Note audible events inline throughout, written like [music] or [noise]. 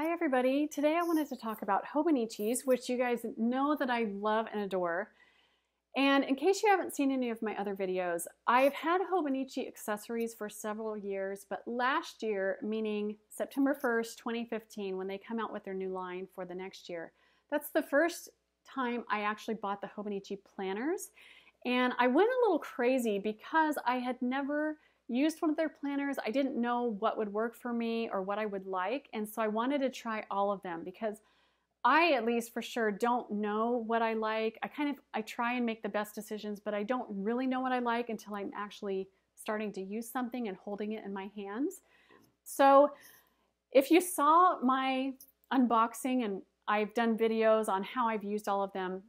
Hi everybody. Today I wanted to talk about Hobonichis, which you guys know that I love and adore. And in case you haven't seen any of my other videos, I've had Hobonichi accessories for several years, but last year, meaning September 1st, 2015, when they come out with their new line for the next year, that's the first time I actually bought the Hobonichi planners. And I went a little crazy because I had never used one of their planners. I didn't know what would work for me or what I would like. And so I wanted to try all of them because I at least for sure don't know what I like. I kind of I try and make the best decisions, but I don't really know what I like until I'm actually starting to use something and holding it in my hands. So if you saw my unboxing and I've done videos on how I've used all of them,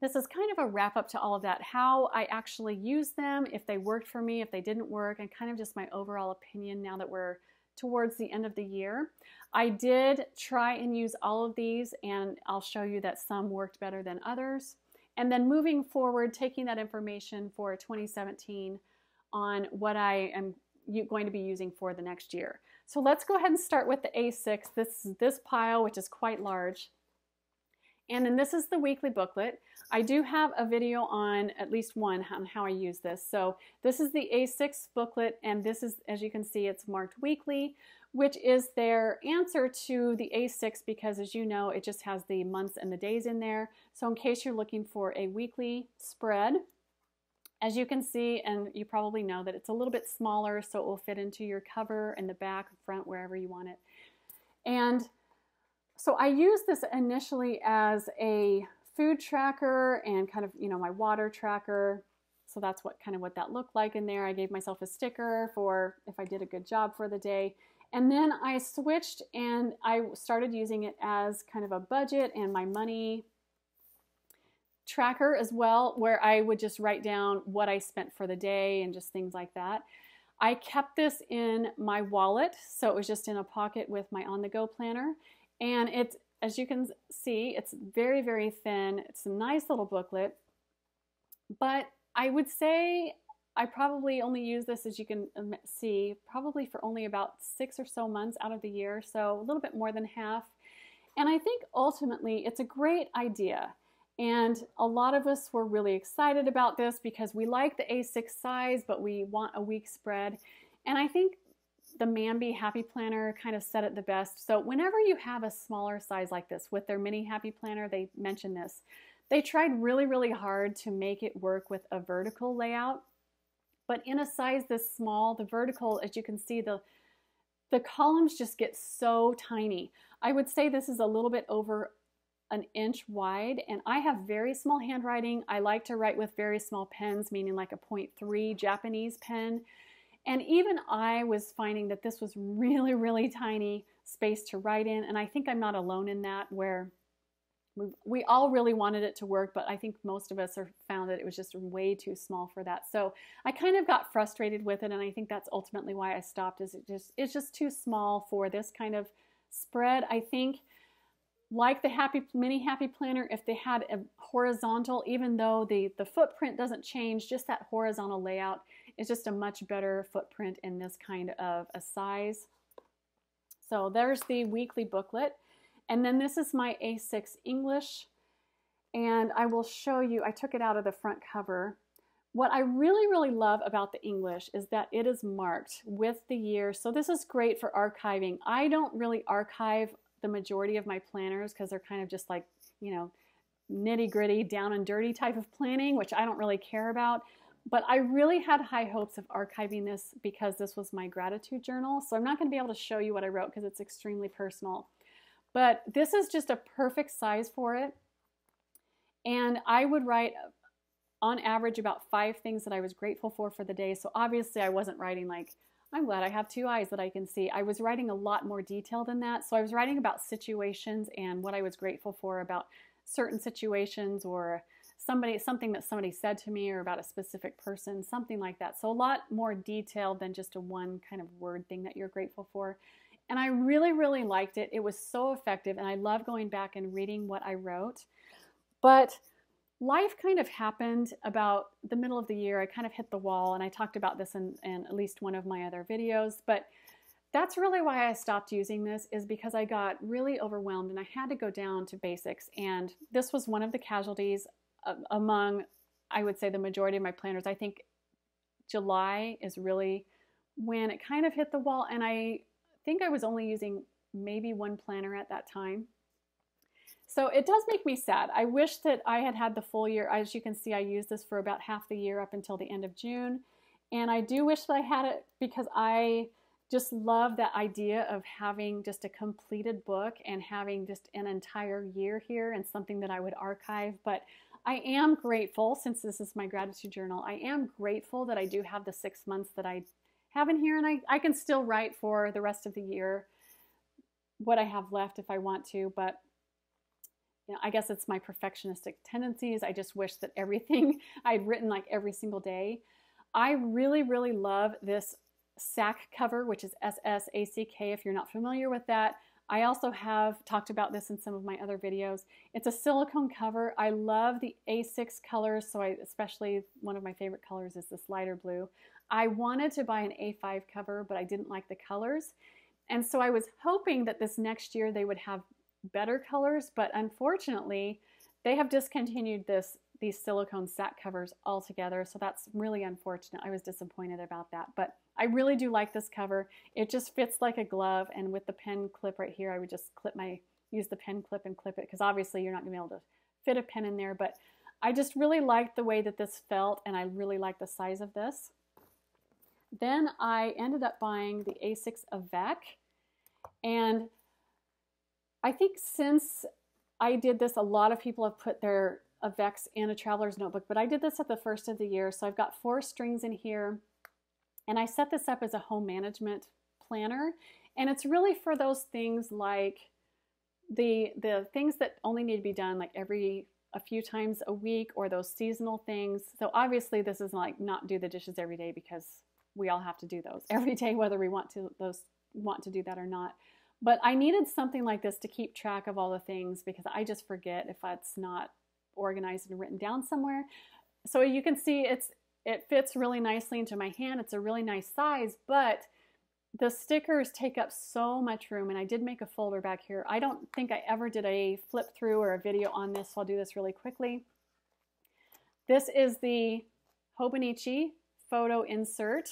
this is kind of a wrap up to all of that, how I actually use them, if they worked for me, if they didn't work, and kind of just my overall opinion now that we're towards the end of the year. I did try and use all of these, and I'll show you that some worked better than others. And then moving forward, taking that information for 2017 on what I am going to be using for the next year. So let's go ahead and start with the A6. This this pile, which is quite large. And then this is the weekly booklet. I do have a video on at least one on how I use this. So this is the A6 booklet, and this is, as you can see, it's marked weekly, which is their answer to the A6 because as you know, it just has the months and the days in there. So in case you're looking for a weekly spread, as you can see, and you probably know that it's a little bit smaller so it will fit into your cover and the back, front, wherever you want it. And so I used this initially as a food tracker and kind of, you know, my water tracker. So that's what kind of what that looked like in there. I gave myself a sticker for if I did a good job for the day. And then I switched and I started using it as kind of a budget and my money tracker as well, where I would just write down what I spent for the day and just things like that. I kept this in my wallet, so it was just in a pocket with my on the go planner. And it's, as you can see, it's very, very thin. It's a nice little booklet. But I would say I probably only use this, as you can um, see, probably for only about six or so months out of the year, so a little bit more than half. And I think ultimately it's a great idea. And a lot of us were really excited about this because we like the A6 size, but we want a week spread. And I think the Mambi Happy Planner kind of said it the best. So whenever you have a smaller size like this with their mini Happy Planner, they mention this. They tried really, really hard to make it work with a vertical layout. But in a size this small, the vertical, as you can see, the, the columns just get so tiny. I would say this is a little bit over an inch wide and I have very small handwriting. I like to write with very small pens, meaning like a 0.3 Japanese pen. And even I was finding that this was really, really tiny space to write in. And I think I'm not alone in that, where we, all really wanted it to work, but I think most of us are found that it was just way too small for that. So I kind of got frustrated with it, and I think that's ultimately why I stopped. Is it just it's just too small for this kind of spread? I think like the happy mini happy planner if they had a horizontal even though the the footprint doesn't change just that horizontal layout is just a much better footprint in this kind of a size so there's the weekly booklet and then this is my A6 English and I will show you I took it out of the front cover what I really, really love about the English is that it is marked with the year. So this is great for archiving. I don't really archive the majority of my planners because they're kind of just like, you know, nitty gritty, down and dirty type of planning, which I don't really care about. But I really had high hopes of archiving this because this was my gratitude journal. So I'm not going to be able to show you what I wrote because it's extremely personal. But this is just a perfect size for it. And I would write on average about five things that I was grateful for for the day. So obviously I wasn't writing like I'm glad I have two eyes that I can see. I was writing a lot more detail than that. So I was writing about situations and what I was grateful for about certain situations or somebody something that somebody said to me or about a specific person, something like that. So a lot more detailed than just a one kind of word thing that you're grateful for. And I really, really liked it. It was so effective, and I love going back and reading what I wrote. But life kind of happened about the middle of the year. I kind of hit the wall, and I talked about this in, in at least one of my other videos. But that's really why I stopped using this is because I got really overwhelmed and I had to go down to basics. And this was one of the casualties among, I would say, the majority of my planners. I think July is really when it kind of hit the wall. And I think I was only using maybe one planner at that time. So it does make me sad. I wish that I had had the full year. As you can see, I used this for about half the year up until the end of June. And I do wish that I had it because I just love that idea of having just a completed book and having just an entire year here and something that I would archive. But I am grateful, since this is my gratitude journal, I am grateful that I do have the six months that I have in here and I, I can still write for the rest of the year what I have left if I want to. But you know, I guess it's my perfectionistic tendencies. I just wish that everything [laughs] I'd written like every single day. I really, really love this SACK cover, which is S-S-A-C-K if you're not familiar with that. I also have talked about this in some of my other videos. It's a silicone cover. I love the A6 colors, so I especially one of my favorite colors is this lighter blue. I wanted to buy an A5 cover, but I didn't like the colors. And so I was hoping that this next year they would have better colors, but unfortunately, they have discontinued this these silicone sack covers altogether. So that's really unfortunate. I was disappointed about that. But I really do like this cover. It just fits like a glove. And with the pen clip right here, I would just clip my, use the pen clip and clip it because obviously you're not gonna be able to fit a pen in there. But I just really liked the way that this felt and I really like the size of this. Then I ended up buying the A6 Avec. And I think since I did this, a lot of people have put their Avecs and a traveler's notebook, but I did this at the first of the year. So I've got four strings in here and I set this up as a home management planner. And it's really for those things like the, the things that only need to be done like every a few times a week or those seasonal things. So obviously this is like not do the dishes every day because we all have to do those [laughs] every day, whether we want to those want to do that or not. But I needed something like this to keep track of all the things because I just forget if it's not organized and written down somewhere. So you can see it's it fits really nicely into my hand. It's a really nice size, but the stickers take up so much room and I did make a folder back here. I don't think I ever did a flip through or a video on this, so I'll do this really quickly. This is the Hobonichi photo insert.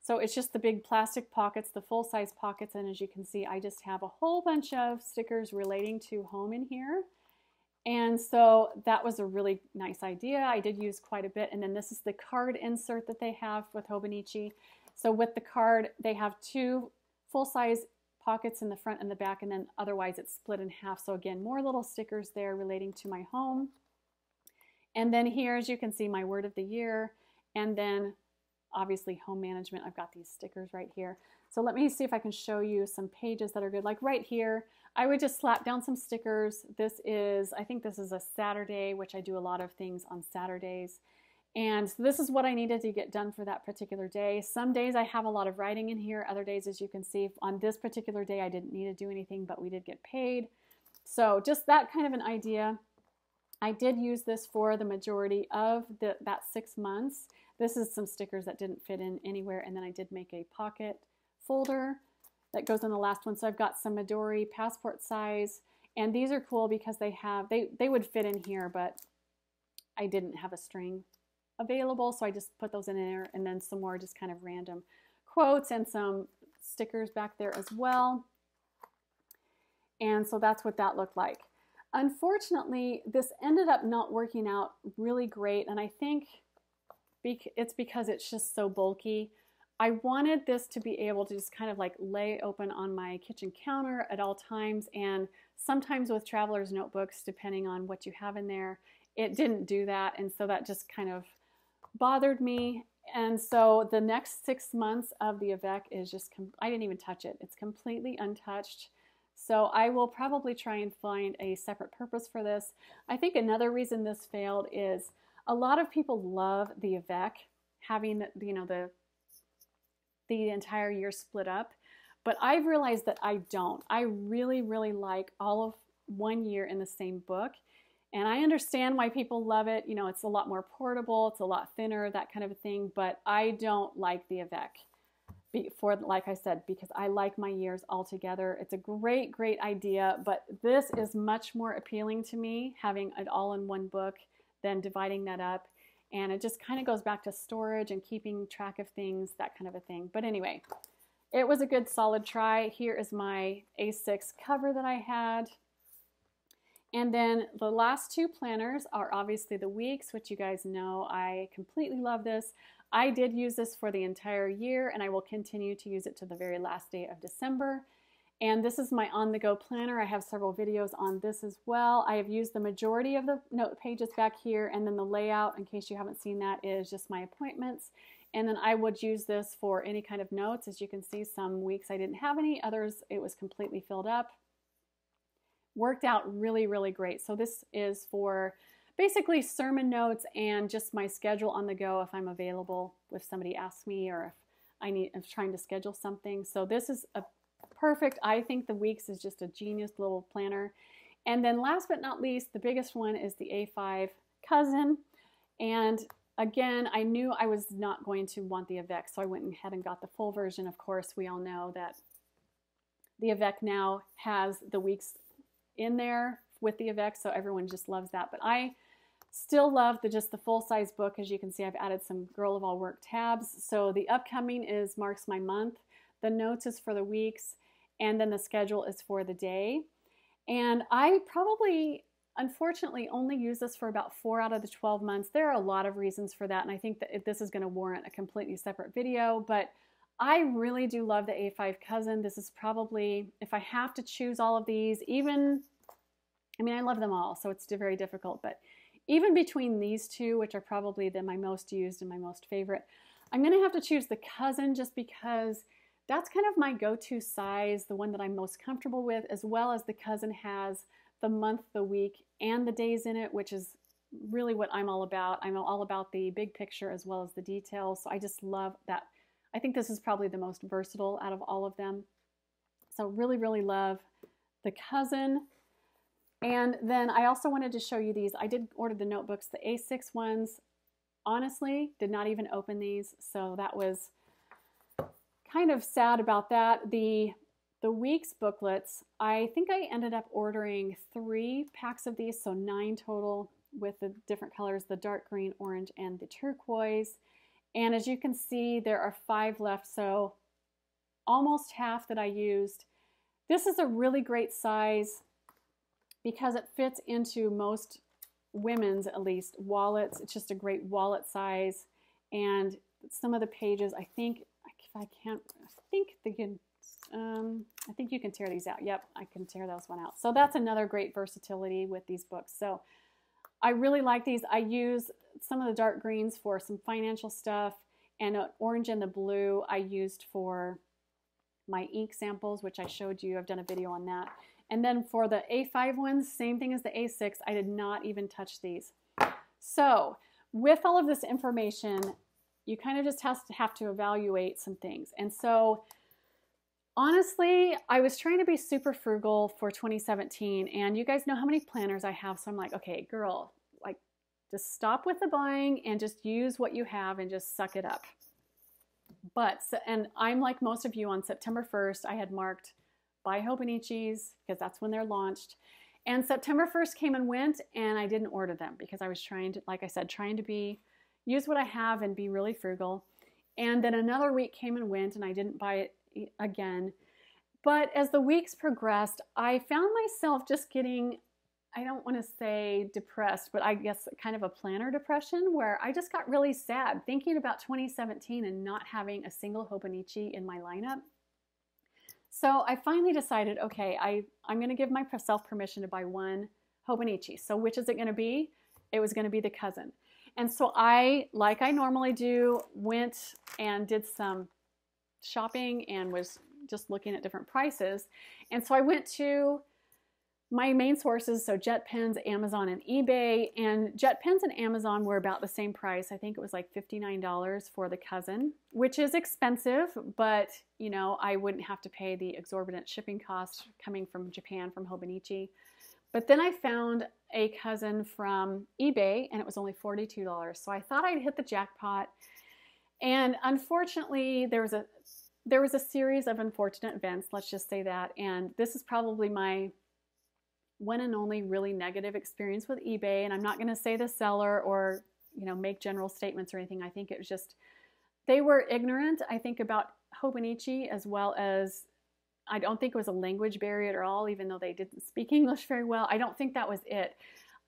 So it's just the big plastic pockets, the full size pockets, and as you can see, I just have a whole bunch of stickers relating to home in here. And so that was a really nice idea. I did use quite a bit. And then this is the card insert that they have with Hobonichi. So with the card, they have two full-size pockets in the front and the back, and then otherwise it's split in half. So again, more little stickers there relating to my home. And then here, as you can see, my word of the year, and then obviously home management. I've got these stickers right here. So let me see if I can show you some pages that are good. Like right here, I would just slap down some stickers. This is, I think this is a Saturday, which I do a lot of things on Saturdays. And this is what I needed to get done for that particular day. Some days I have a lot of writing in here. Other days, as you can see, on this particular day, I didn't need to do anything, but we did get paid. So just that kind of an idea. I did use this for the majority of the, that six months. This is some stickers that didn't fit in anywhere. And then I did make a pocket folder that goes on the last one. So I've got some Midori passport size. And these are cool because they have, they, they would fit in here, but I didn't have a string available. So I just put those in there and then some more just kind of random quotes and some stickers back there as well. And so that's what that looked like. Unfortunately, this ended up not working out really great. And I think it's because it's just so bulky. I wanted this to be able to just kind of like lay open on my kitchen counter at all times. And sometimes with traveler's notebooks, depending on what you have in there, it didn't do that. And so that just kind of bothered me. And so the next six months of the Avec is just, I didn't even touch it. It's completely untouched. So I will probably try and find a separate purpose for this. I think another reason this failed is a lot of people love the Avec, having you know the the entire year split up, but I've realized that I don't. I really really like all of one year in the same book. And I understand why people love it. You know, it's a lot more portable, it's a lot thinner, that kind of a thing, but I don't like the Avec. for like I said, because I like my years all together. It's a great, great idea, but this is much more appealing to me having it all in one book than dividing that up. And it just kind of goes back to storage and keeping track of things, that kind of a thing. But anyway, it was a good solid try. Here is my A6 cover that I had. And then the last two planners are obviously the weeks, which you guys know I completely love this. I did use this for the entire year and I will continue to use it to the very last day of December. And this is my on the go planner. I have several videos on this as well. I have used the majority of the note pages back here and then the layout, in case you haven't seen that, is just my appointments. And then I would use this for any kind of notes. As you can see, some weeks I didn't have any, others it was completely filled up. Worked out really, really great. So this is for basically sermon notes and just my schedule on the go if I'm available, if somebody asks me or if I need, I'm trying to schedule something. So this is a perfect. I think the weeks is just a genius little planner. And then last but not least, the biggest one is the A5 cousin. And again, I knew I was not going to want the Avec, so I went ahead and got the full version. Of course, we all know that the Avec now has the weeks in there with the Avec, so everyone just loves that. But I Still love the just the full size book. As you can see, I've added some Girl of All Work tabs. So the upcoming is marks my month. The notes is for the weeks, and then the schedule is for the day. And I probably, unfortunately, only use this for about four out of the 12 months. There are a lot of reasons for that, and I think that this is going to warrant a completely separate video. But I really do love the A5 Cousin. This is probably, if I have to choose all of these, even, I mean, I love them all, so it's very difficult, but even between these two, which are probably the, my most used and my most favorite, I'm going to have to choose the cousin just because that's kind of my go-to size, the one that I'm most comfortable with, as well as the cousin has the month, the week, and the days in it, which is really what I'm all about. I'm all about the big picture as well as the details. So I just love that. I think this is probably the most versatile out of all of them. So really, really love the cousin. And then I also wanted to show you these. I did order the notebooks, the A6 ones. Honestly, did not even open these, so that was kind of sad about that. The the week's booklets, I think I ended up ordering three packs of these, so nine total with the different colors, the dark green, orange, and the turquoise. And as you can see, there are five left, so almost half that I used. This is a really great size because it fits into most women's, at least, wallets. It's just a great wallet size. And some of the pages, I think, if I can't, I think they can, um, I think you can tear these out. Yep, I can tear those one out. So that's another great versatility with these books. So I really like these. I use some of the dark greens for some financial stuff and an orange and the blue I used for my ink samples, which I showed you. I've done a video on that. And then for the A5 ones, same thing as the A6, I did not even touch these. So with all of this information, you kind of just have to, have to evaluate some things. And so honestly, I was trying to be super frugal for 2017 and you guys know how many planners I have. So I'm like, okay, girl, like just stop with the buying and just use what you have and just suck it up. But, and I'm like most of you on September 1st, I had marked buy Hobonichis because that's when they're launched. And September 1st came and went, and I didn't order them because I was trying to, like I said, trying to be, use what I have and be really frugal. And then another week came and went, and I didn't buy it again. But as the weeks progressed, I found myself just getting, I don't want to say depressed, but I guess kind of a planner depression where I just got really sad thinking about 2017 and not having a single Hobonichi in my lineup. So I finally decided, okay, I, I'm going to give myself permission to buy one Hobonichi. So which is it going to be? It was going to be the cousin. And so I, like I normally do, went and did some shopping and was just looking at different prices. And so I went to my main sources, so JetPens, Amazon, and eBay. And JetPens and Amazon were about the same price. I think it was like $59 for the cousin, which is expensive, but you know, I wouldn't have to pay the exorbitant shipping costs coming from Japan from Hobonichi. But then I found a cousin from eBay and it was only $42. So I thought I'd hit the jackpot. And unfortunately, there was a there was a series of unfortunate events, let's just say that, and this is probably my one and only really negative experience with eBay. And I'm not going to say the seller or you know make general statements or anything. I think it was just they were ignorant. I think about Hobonichi as well as I don't think it was a language barrier at all, even though they didn't speak [laughs] English very well. I don't think that was it.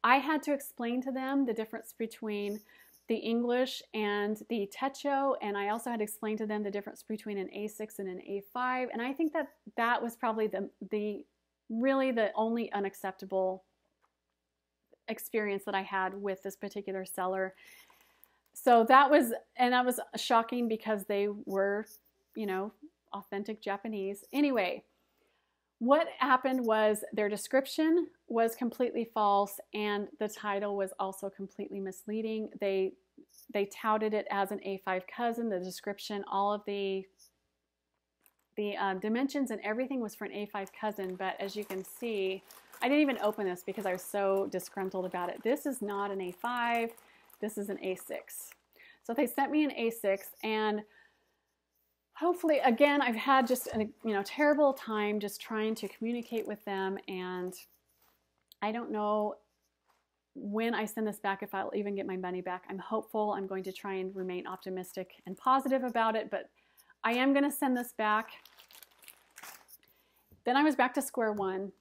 I had to explain to them the difference between the English and the Techo, and I also had to explain to them the difference between an A6 and an A5. And I think that that was probably the the really the only unacceptable experience that I had with this particular seller. So that was, and that was shocking because they were, you know, authentic Japanese. Anyway, what happened was their description was completely false and the title was also completely misleading. They they touted it as an A5 cousin. The description, all of the the uh, dimensions and everything was for an A5 cousin, but as you can see, I didn't even open this because I was so disgruntled about it. This is not an A5, this is an A6. So they sent me an A6 and hopefully again I've had just a you know terrible time just trying to communicate with them and I don't know when I send this back if I'll even get my money back. I'm hopeful. I'm going to try and remain optimistic and positive about it, but I am going to send this back. Then I was back to square one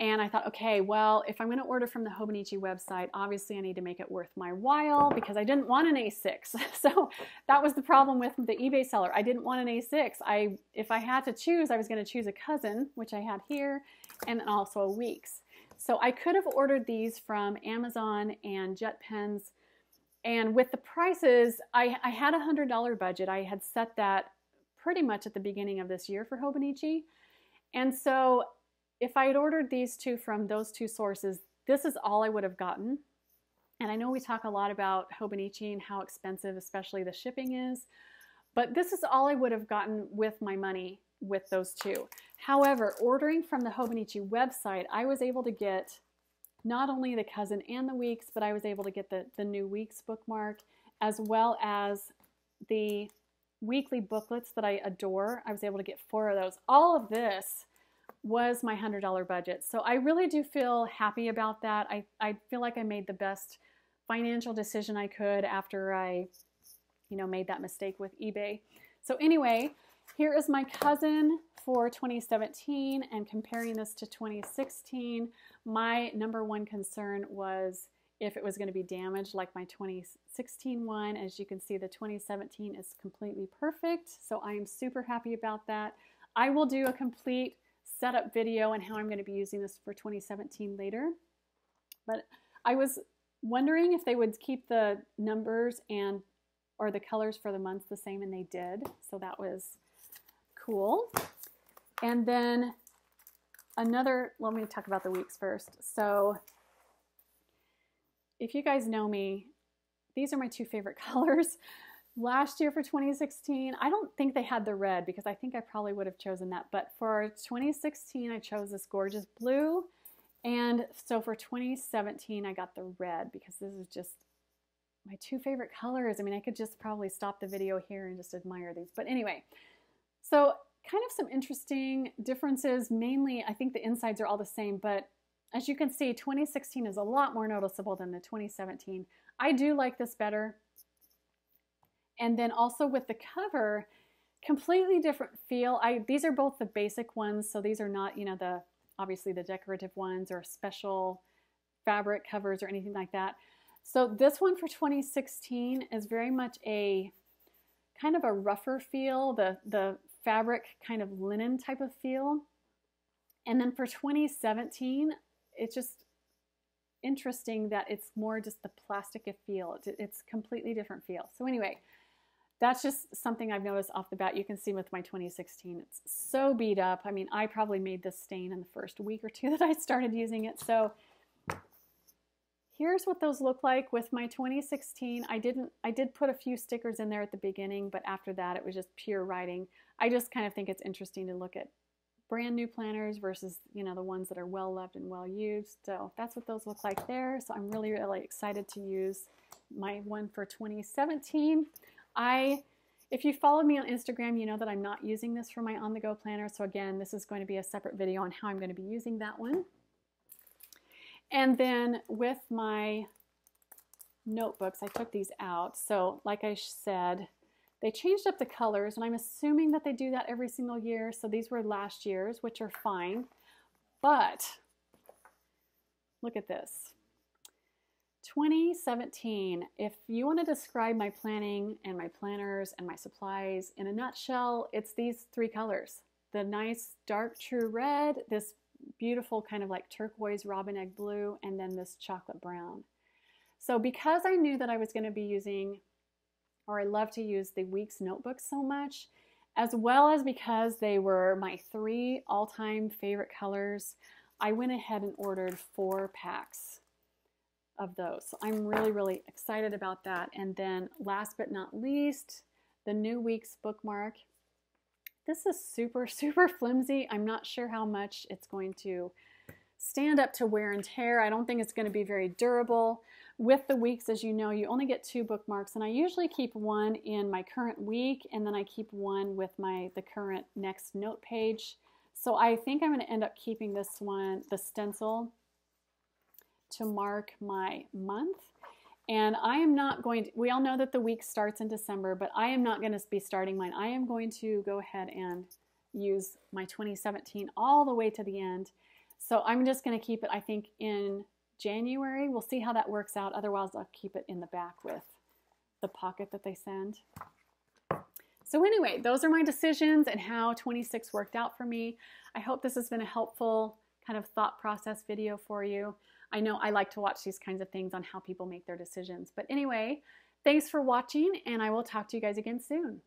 and I thought, okay, well, if I'm going to order from the Hobonichi website, obviously I need to make it worth my while because I didn't want an A6. [laughs] so that was the problem with the eBay seller. I didn't want an A6. I, if I had to choose, I was going to choose a cousin, which I had here, and then also a Weeks. So I could have ordered these from Amazon and JetPens. And with the prices, I, I had a $100 budget. I had set that pretty much at the beginning of this year for Hobonichi. And so if I had ordered these two from those two sources, this is all I would have gotten. And I know we talk a lot about Hobonichi and how expensive, especially the shipping is, but this is all I would have gotten with my money with those two. However, ordering from the Hobonichi website, I was able to get not only the cousin and the weeks, but I was able to get the, the new weeks bookmark as well as the weekly booklets that I adore. I was able to get four of those. All of this was my $100 budget. So I really do feel happy about that. I, I feel like I made the best financial decision I could after I, you know, made that mistake with eBay. So anyway, here is my cousin for 2017 and comparing this to 2016. My number one concern was if it was going to be damaged like my 2016 one. As you can see, the 2017 is completely perfect. So I am super happy about that. I will do a complete setup video and how I'm going to be using this for 2017 later. But I was wondering if they would keep the numbers and or the colors for the months the same and they did. So that was cool. And then another, let me talk about the weeks first. So if you guys know me, these are my two favorite [laughs] colors last year for 2016, I don't think they had the red because I think I probably would have chosen that. But for 2016, I chose this gorgeous blue. And so for 2017, I got the red because this is just my two favorite colors. I mean, I could just probably stop the video here and just admire these. But anyway, so kind of some interesting differences. Mainly, I think the insides are all the same, but as you can see, 2016 is a lot more noticeable than the 2017. I do like this better. And then also with the cover, completely different feel. I These are both the basic ones, so these are not, you know, the obviously the decorative ones or special fabric covers or anything like that. So this one for 2016 is very much a kind of a rougher feel, the, the fabric kind of linen type of feel. And then for 2017, it's just interesting that it's more just the plastic feel. It's, it's completely different feel. So anyway, that's just something I've noticed off the bat. You can see with my 2016, it's so beat up. I mean, I probably made this stain in the first week or two [laughs] that I started using it. So here's what those look like with my 2016. I didn't, I did put a few stickers in there at the beginning, but after that it was just pure writing. I just kind of think it's interesting to look at brand new planners versus, you know, the ones that are well loved and well used. So that's what those look like there. So I'm really, really excited to use my one for 2017. I If you followed me on Instagram, you know that I'm not using this for my on-the-go planner. So again, this is going to be a separate video on how I'm going to be using that one. And then with my notebooks, I took these out. So like I said, they changed up the colors and I'm assuming that they do that every single year. So these were last year's, which are fine. But look at this. 2017, if you want to describe my planning and my planners and my supplies in a nutshell, it's these three colors. The nice dark true red, this beautiful kind of like turquoise robin egg blue, and then this chocolate brown. So because I knew that I was going to be using, or I love to use the Weeks notebooks so much, as well as because they were my three all-time favorite colors, I went ahead and ordered four packs of those. So I'm really, really excited about that. And then last but not least, the new week's bookmark. This is super, [laughs] super flimsy. I'm not sure how much it's going to stand up to wear and tear. I don't think it's going to be very durable. With the weeks, as you know, you only get two bookmarks, and I usually keep one in my current week, and then I keep one with my the current next note page. So I think I'm going to end up keeping this one, the stencil, to mark my month. And I am not going to, we all know that the week starts in December, but I am not going to be starting mine. I am going to go ahead and use my 2017 all the way to the end. So I'm just going to keep it, I think, in January. We'll see how that works out. Otherwise, I'll keep it in the back with the pocket that they send. So anyway, those are my decisions and how 26 worked out for me. I hope this has been a helpful kind of thought process video for you. I know I like to watch these kinds of things on how people make their decisions. But anyway, thanks for watching and I will talk to you guys again soon.